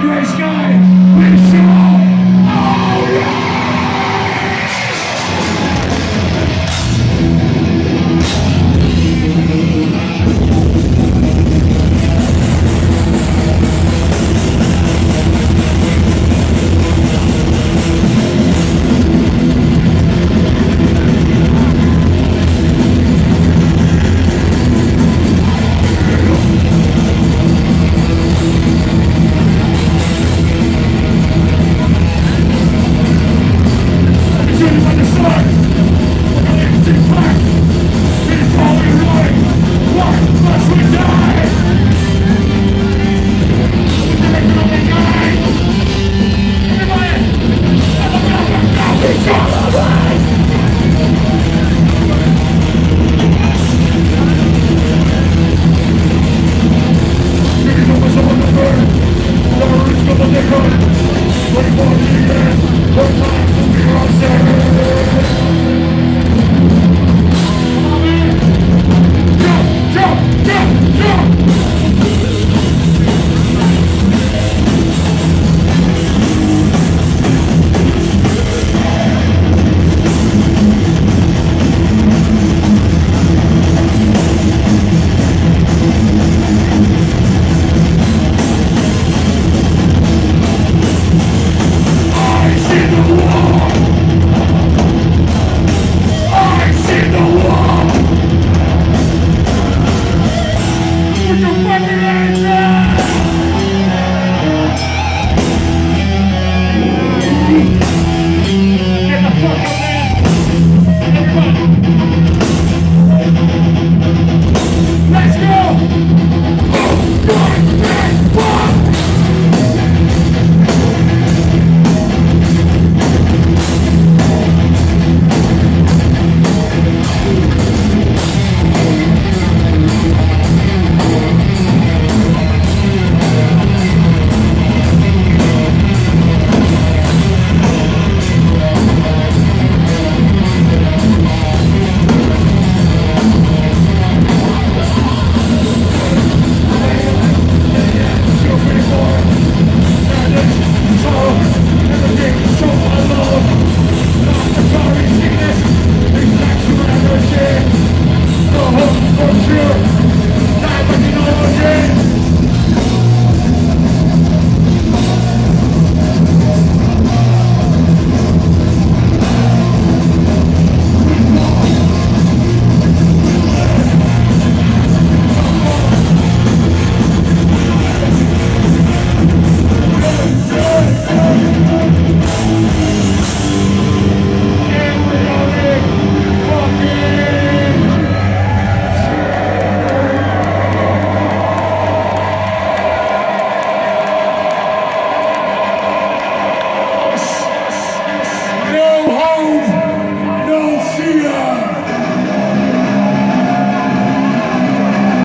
gray sky.